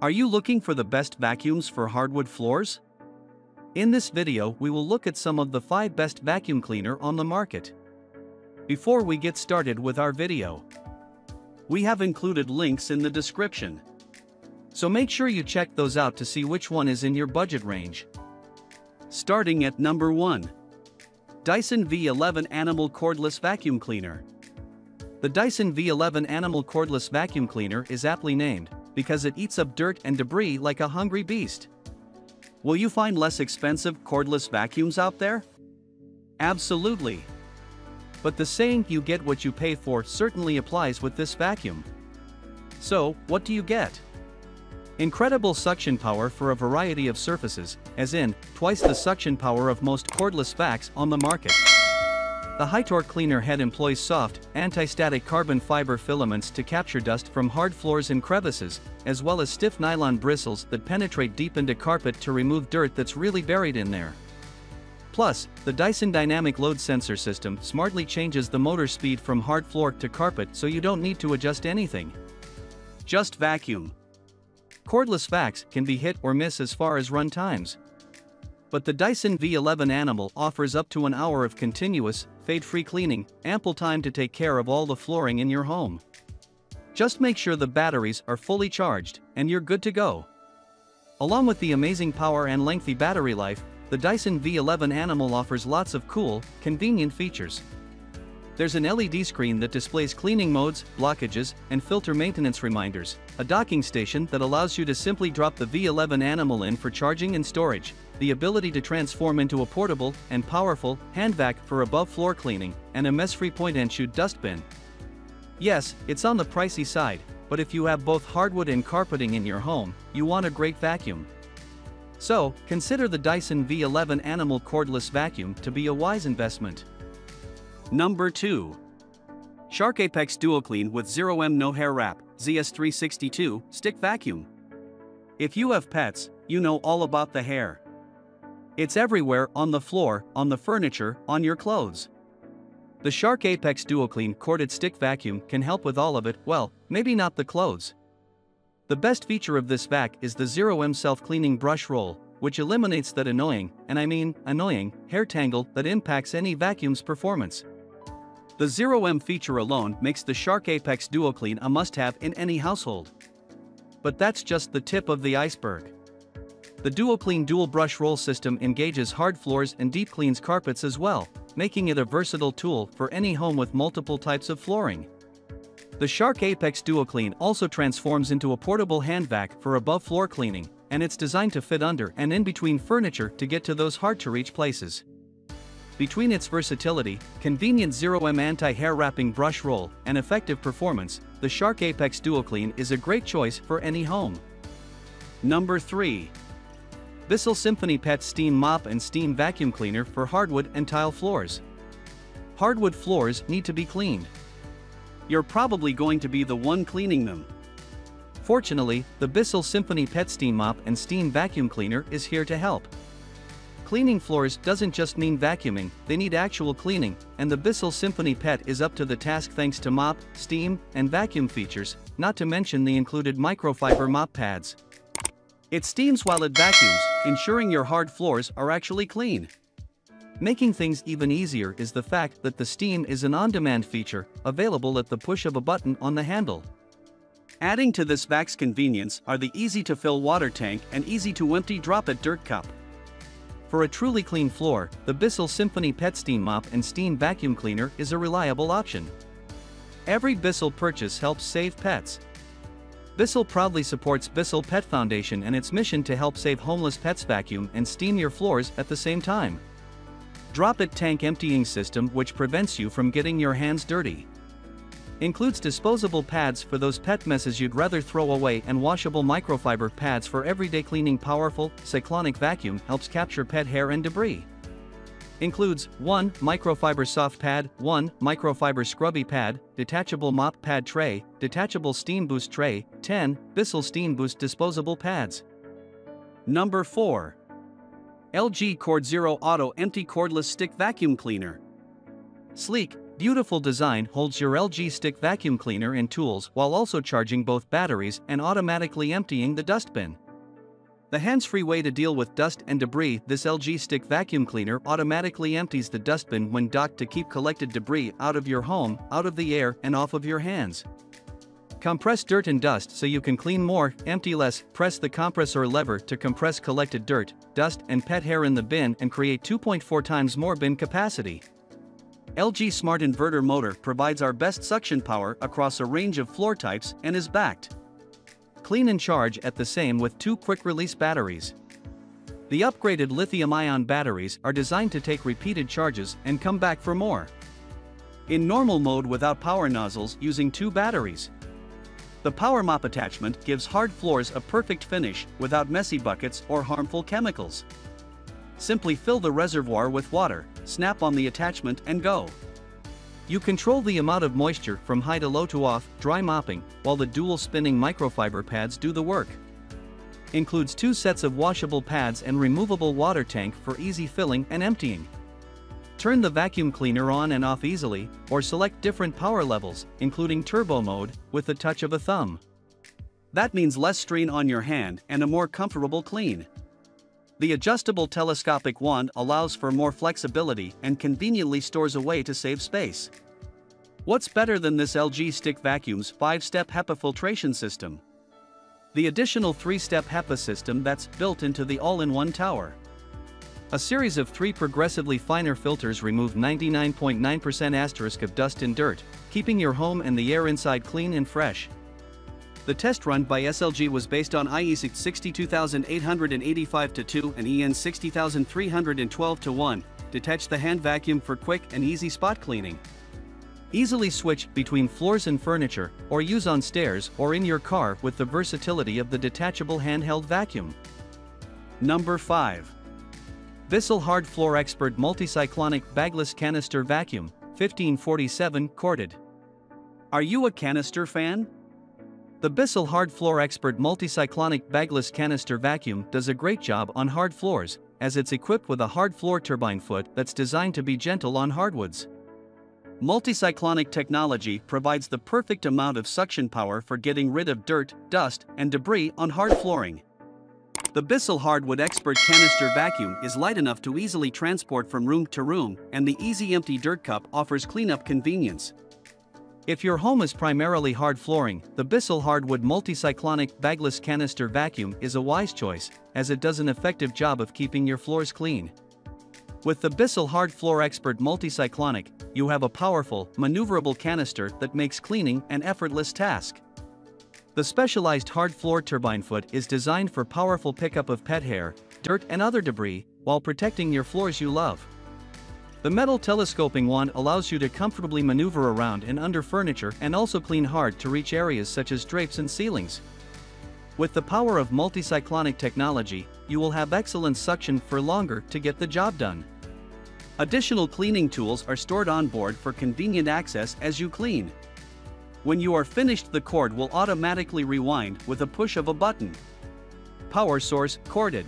Are you looking for the best vacuums for hardwood floors? In this video we will look at some of the 5 best vacuum cleaner on the market. Before we get started with our video, we have included links in the description. So make sure you check those out to see which one is in your budget range. Starting at number 1. Dyson V11 Animal Cordless Vacuum Cleaner. The Dyson V11 Animal Cordless Vacuum Cleaner is aptly named because it eats up dirt and debris like a hungry beast. Will you find less expensive cordless vacuums out there? Absolutely. But the saying you get what you pay for certainly applies with this vacuum. So, what do you get? Incredible suction power for a variety of surfaces, as in, twice the suction power of most cordless vacs on the market. The high-torque cleaner head employs soft, anti-static carbon fiber filaments to capture dust from hard floors and crevices, as well as stiff nylon bristles that penetrate deep into carpet to remove dirt that's really buried in there. Plus, the Dyson Dynamic Load Sensor system smartly changes the motor speed from hard floor to carpet so you don't need to adjust anything. Just vacuum. Cordless vacs can be hit or miss as far as run times. But the Dyson V11 Animal offers up to an hour of continuous, fade-free cleaning, ample time to take care of all the flooring in your home. Just make sure the batteries are fully charged, and you're good to go. Along with the amazing power and lengthy battery life, the Dyson V11 Animal offers lots of cool, convenient features. There's an LED screen that displays cleaning modes, blockages, and filter maintenance reminders, a docking station that allows you to simply drop the V11 Animal in for charging and storage, the ability to transform into a portable and powerful hand vac for above floor cleaning, and a mess-free point-and-shoot dustbin. Yes, it's on the pricey side, but if you have both hardwood and carpeting in your home, you want a great vacuum. So, consider the Dyson V11 Animal Cordless Vacuum to be a wise investment. Number 2. Shark Apex DuoClean with Zero-M No Hair Wrap, ZS362, Stick Vacuum. If you have pets, you know all about the hair. It's everywhere, on the floor, on the furniture, on your clothes. The Shark Apex DuoClean corded stick vacuum can help with all of it, well, maybe not the clothes. The best feature of this vac is the Zero-M self-cleaning brush roll, which eliminates that annoying, and I mean, annoying, hair tangle that impacts any vacuum's performance. The Zero-M feature alone makes the Shark Apex DuoClean a must-have in any household. But that's just the tip of the iceberg. The DuoClean Dual Brush Roll system engages hard floors and deep cleans carpets as well, making it a versatile tool for any home with multiple types of flooring. The Shark Apex DuoClean also transforms into a portable hand vac for above floor cleaning, and it's designed to fit under and in between furniture to get to those hard to reach places. Between its versatility, convenient Zero-M anti-hair wrapping brush roll, and effective performance, the Shark Apex DuoClean is a great choice for any home. Number 3. Bissell Symphony Pet Steam Mop and Steam Vacuum Cleaner for hardwood and tile floors. Hardwood floors need to be cleaned. You're probably going to be the one cleaning them. Fortunately, the Bissell Symphony Pet Steam Mop and Steam Vacuum Cleaner is here to help. Cleaning floors doesn't just mean vacuuming, they need actual cleaning, and the Bissell Symphony Pet is up to the task thanks to mop, steam, and vacuum features, not to mention the included microfiber mop pads. It steams while it vacuums, ensuring your hard floors are actually clean. Making things even easier is the fact that the steam is an on-demand feature, available at the push of a button on the handle. Adding to this vac's convenience are the easy-to-fill water tank and easy-to-empty drop-it dirt cup. For a truly clean floor, the Bissell Symphony Pet Steam Mop and Steam Vacuum Cleaner is a reliable option. Every Bissell purchase helps save pets, Bissell proudly supports Bissell Pet Foundation and its mission to help save homeless pets vacuum and steam your floors at the same time. Drop It Tank Emptying System which prevents you from getting your hands dirty. Includes disposable pads for those pet messes you'd rather throw away and washable microfiber pads for everyday cleaning powerful, cyclonic vacuum helps capture pet hair and debris. Includes 1. Microfiber soft pad, 1. Microfiber scrubby pad, detachable mop pad tray, detachable steam boost tray, 10. Bissell Steam Boost disposable pads. Number 4. LG CordZero Auto Empty Cordless Stick Vacuum Cleaner. Sleek, Beautiful design holds your LG Stick vacuum cleaner and tools while also charging both batteries and automatically emptying the dustbin. The hands-free way to deal with dust and debris, this LG Stick vacuum cleaner automatically empties the dustbin when docked to keep collected debris out of your home, out of the air, and off of your hands. Compress dirt and dust so you can clean more, empty less, press the compressor lever to compress collected dirt, dust and pet hair in the bin and create 2.4 times more bin capacity. LG Smart Inverter Motor provides our best suction power across a range of floor types and is backed clean and charge at the same with two quick-release batteries. The upgraded lithium-ion batteries are designed to take repeated charges and come back for more. In normal mode without power nozzles using two batteries. The power mop attachment gives hard floors a perfect finish without messy buckets or harmful chemicals. Simply fill the reservoir with water, snap on the attachment and go. You control the amount of moisture from high to low to off, dry mopping, while the dual spinning microfiber pads do the work. Includes two sets of washable pads and removable water tank for easy filling and emptying. Turn the vacuum cleaner on and off easily, or select different power levels, including turbo mode, with the touch of a thumb. That means less strain on your hand and a more comfortable clean. The adjustable telescopic wand allows for more flexibility and conveniently stores away to save space. What's better than this LG Stick Vacuum's 5-step HEPA filtration system? The additional 3-step HEPA system that's built into the all-in-one tower. A series of three progressively finer filters remove 99.9% asterisk of dust and dirt, keeping your home and the air inside clean and fresh. The test run by SLG was based on IEC 62885 2 and EN 60312 1. Detach the hand vacuum for quick and easy spot cleaning. Easily switch between floors and furniture, or use on stairs or in your car with the versatility of the detachable handheld vacuum. Number 5. Bissell Hard Floor Expert Multicyclonic Bagless Canister Vacuum, 1547 corded. Are you a canister fan? The Bissell Hard Floor Expert Multicyclonic Bagless Canister Vacuum does a great job on hard floors, as it's equipped with a hard floor turbine foot that's designed to be gentle on hardwoods. Multicyclonic technology provides the perfect amount of suction power for getting rid of dirt, dust, and debris on hard flooring. The Bissell Hardwood Expert Canister Vacuum is light enough to easily transport from room to room, and the Easy Empty Dirt Cup offers cleanup convenience. If your home is primarily hard flooring, the Bissell Hardwood Multicyclonic Bagless Canister Vacuum is a wise choice, as it does an effective job of keeping your floors clean. With the Bissell Hard Floor Expert Multicyclonic, you have a powerful, maneuverable canister that makes cleaning an effortless task. The specialized hard floor turbine foot is designed for powerful pickup of pet hair, dirt and other debris, while protecting your floors you love. The metal telescoping wand allows you to comfortably maneuver around and under furniture and also clean hard to reach areas such as drapes and ceilings. With the power of multicyclonic technology, you will have excellent suction for longer to get the job done. Additional cleaning tools are stored on board for convenient access as you clean. When you are finished the cord will automatically rewind with a push of a button. Power source corded.